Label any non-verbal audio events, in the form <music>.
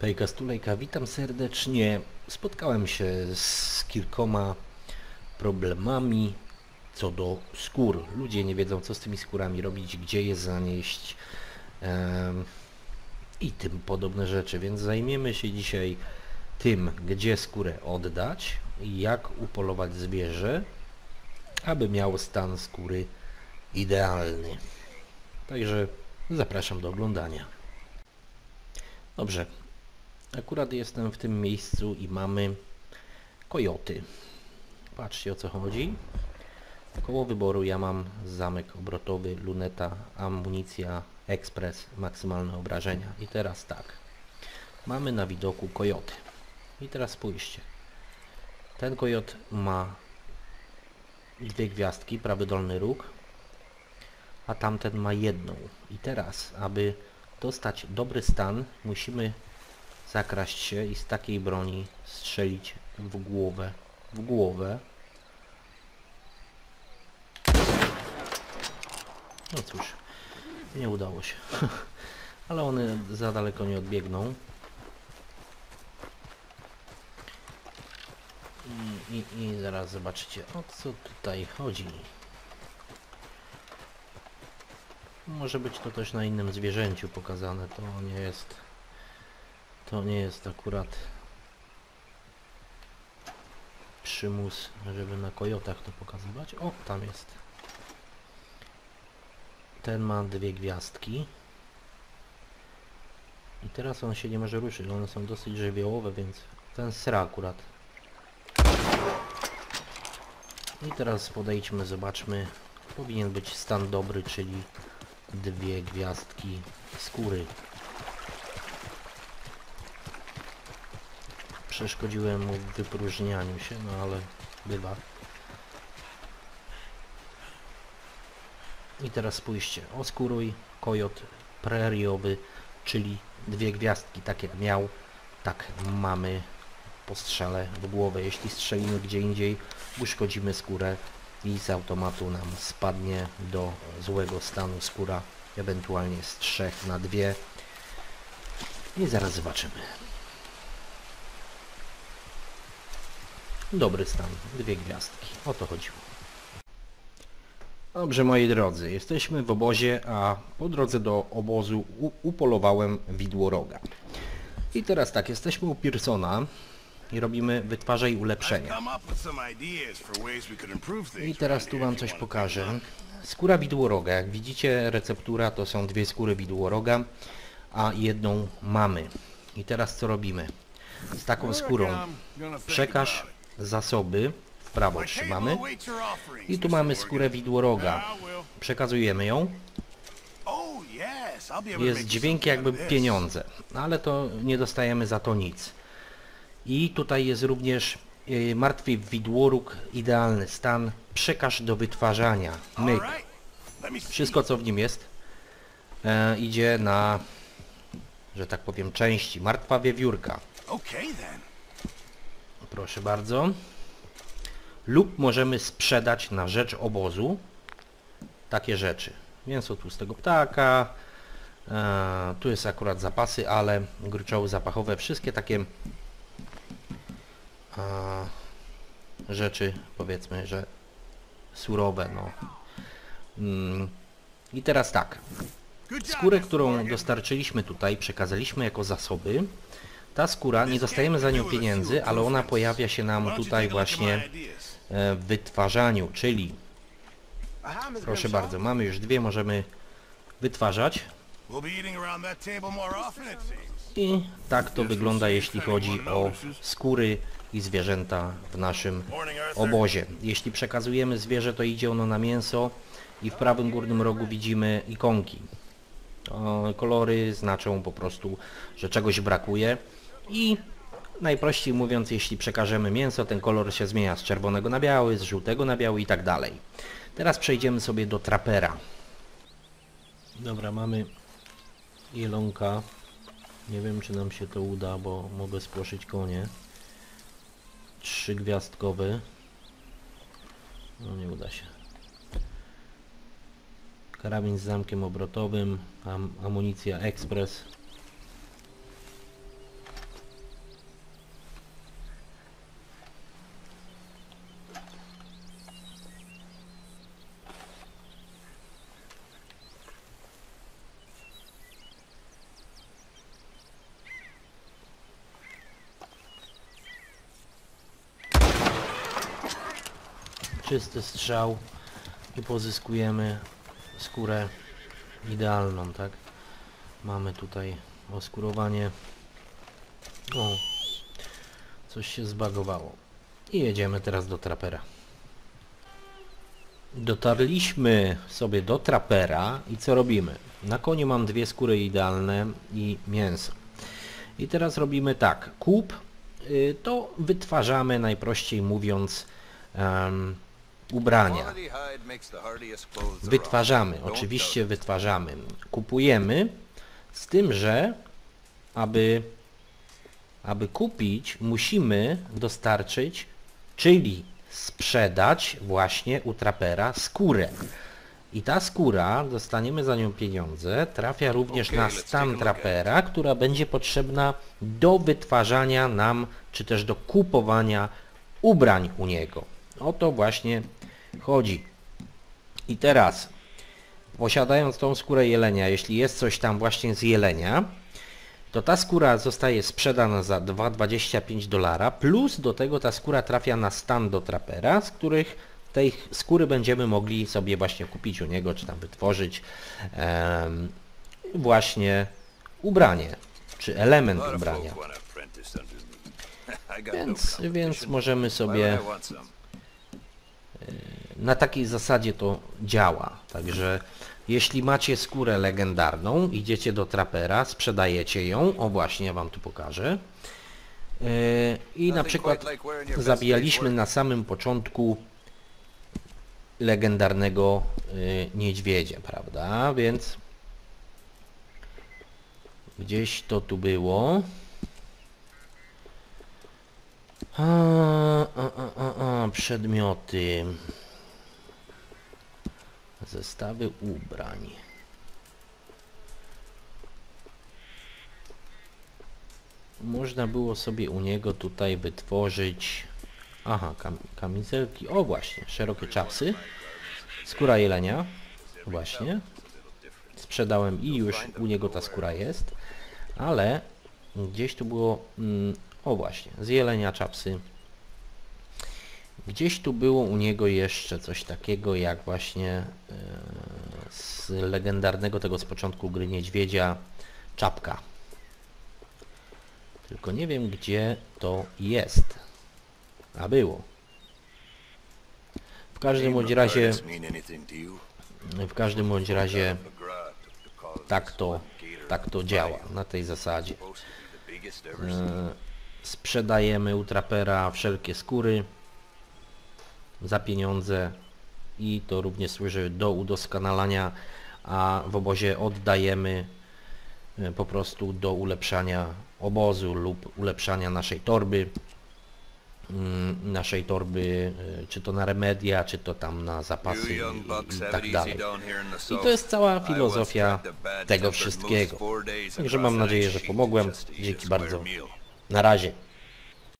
Pejka Stulejka, witam serdecznie. Spotkałem się z kilkoma problemami co do skór. Ludzie nie wiedzą, co z tymi skórami robić, gdzie je zanieść em, i tym podobne rzeczy, więc zajmiemy się dzisiaj tym, gdzie skórę oddać jak upolować zwierzę, aby miało stan skóry idealny. Także zapraszam do oglądania. Dobrze, Akurat jestem w tym miejscu i mamy kojoty. Patrzcie o co chodzi. Koło wyboru ja mam zamek obrotowy, luneta, amunicja, ekspres, maksymalne obrażenia. I teraz tak. Mamy na widoku kojoty. I teraz spójrzcie. Ten kojot ma dwie gwiazdki, prawy dolny róg, a tamten ma jedną. I teraz, aby dostać dobry stan, musimy zakraść się i z takiej broni strzelić w głowę. W głowę. No cóż, nie udało się. <laughs> Ale one za daleko nie odbiegną. I, i, I zaraz zobaczycie o co tutaj chodzi. Może być to też na innym zwierzęciu pokazane, to nie jest to nie jest akurat przymus, żeby na kojotach to pokazywać. O, tam jest. Ten ma dwie gwiazdki. I teraz on się nie może ruszyć. One są dosyć żywiołowe, więc ten sra akurat. I teraz podejdźmy, zobaczmy. Powinien być stan dobry, czyli dwie gwiazdki skóry. Przeszkodziłem mu w wypróżnianiu się, no ale bywa. I teraz spójrzcie, oskuruj, kojot preriowy, czyli dwie gwiazdki, tak jak miał, tak mamy po w głowę. Jeśli strzelimy gdzie indziej, uszkodzimy skórę i z automatu nam spadnie do złego stanu skóra, ewentualnie z trzech na dwie. I zaraz zobaczymy. Dobry stan, dwie gwiazdki. O to chodziło. Dobrze moi drodzy, jesteśmy w obozie, a po drodze do obozu upolowałem widłoroga. I teraz tak, jesteśmy u Pearsona i robimy wytwarzaj ulepszenia. I teraz tu wam coś pokażę. Skóra widłoroga, jak widzicie receptura to są dwie skóry widłoroga, a jedną mamy. I teraz co robimy? Z taką skórą przekaż zasoby, w prawo trzymamy i tu mamy skórę widłoroga. Przekazujemy ją. Jest dźwięk jakby pieniądze, ale to nie dostajemy za to nic. I tutaj jest również y, martwy widłoróg, idealny stan. Przekaż do wytwarzania. Myk. Wszystko co w nim jest e, idzie na, że tak powiem, części. Martwa wiewiórka. Proszę bardzo. Lub możemy sprzedać na rzecz obozu takie rzeczy. Mięso tłustego ptaka, e, tu jest akurat zapasy, ale gruczoły zapachowe, wszystkie takie e, rzeczy, powiedzmy, że surowe. No. Mm. I teraz tak. Skórę, którą dostarczyliśmy tutaj, przekazaliśmy jako zasoby. Ta skóra, nie dostajemy za nią pieniędzy, ale ona pojawia się nam tutaj właśnie e, w wytwarzaniu, czyli proszę bardzo, mamy już dwie, możemy wytwarzać i tak to wygląda jeśli chodzi o skóry i zwierzęta w naszym obozie. Jeśli przekazujemy zwierzę, to idzie ono na mięso i w prawym górnym rogu widzimy ikonki. Kolory znaczą po prostu, że czegoś brakuje. I najprościej mówiąc, jeśli przekażemy mięso, ten kolor się zmienia z czerwonego na biały, z żółtego na biały i tak dalej. Teraz przejdziemy sobie do trapera. Dobra, mamy jelonka. Nie wiem, czy nam się to uda, bo mogę spłoszyć konie. Trzygwiazdkowy. No nie uda się. Karabin z zamkiem obrotowym, am amunicja ekspres czysty strzał i pozyskujemy skórę idealną, tak? Mamy tutaj oskurowanie. O, coś się zbagowało. I jedziemy teraz do trapera. Dotarliśmy sobie do trapera i co robimy? Na koniu mam dwie skóry idealne i mięso. I teraz robimy tak. Kup y, to wytwarzamy najprościej mówiąc em, ubrania. Wytwarzamy, oczywiście wytwarzamy. Kupujemy, z tym, że aby, aby kupić, musimy dostarczyć, czyli sprzedać właśnie u trapera skórę. I ta skóra, dostaniemy za nią pieniądze, trafia również Okay, na stan trapera, która będzie potrzebna do wytwarzania nam, czy też do kupowania ubrań u niego. O to właśnie chodzi. I teraz, posiadając tą skórę jelenia, jeśli jest coś tam właśnie z jelenia, to ta skóra zostaje sprzedana za 2,25 dolara, plus do tego ta skóra trafia na stan do trapera, z których tej skóry będziemy mogli sobie właśnie kupić u niego, czy tam wytworzyć em, właśnie ubranie, czy element ubrania. <laughs> no Więc, więc możemy sobie? Na takiej zasadzie to działa. Także jeśli macie skórę legendarną, idziecie do trapera, sprzedajecie ją, o właśnie, ja wam tu pokażę. Yy, I na przykład zabijaliśmy na samym początku legendarnego yy, niedźwiedzia, prawda? Więc gdzieś to tu było. A, a, a, a, przedmioty. Zestawy ubrań. Można było sobie u niego tutaj wytworzyć... Aha, kam kamizelki. O właśnie, szerokie czapsy. Skóra jelenia. Właśnie. Sprzedałem i już u niego ta skóra jest. Ale gdzieś tu było... Mm, o właśnie, z jelenia czapsy. Gdzieś tu było u niego jeszcze coś takiego jak właśnie e, z legendarnego tego z początku gry niedźwiedzia czapka. Tylko nie wiem gdzie to jest. A było. W każdym bądź razie, w każdym bądź razie tak to, tak to działa, na tej zasadzie. E, sprzedajemy u trapera wszelkie skóry za pieniądze i to również służy do udoskonalania, a w obozie oddajemy e, po prostu do ulepszania obozu lub ulepszania naszej torby mm, naszej torby, e, czy to na remedia, czy to tam na zapasy i, tak dalej. I to jest cała filozofia tego wszystkiego. Także mam nadzieję, że pomogłem. Dzięki bardzo. Na razie.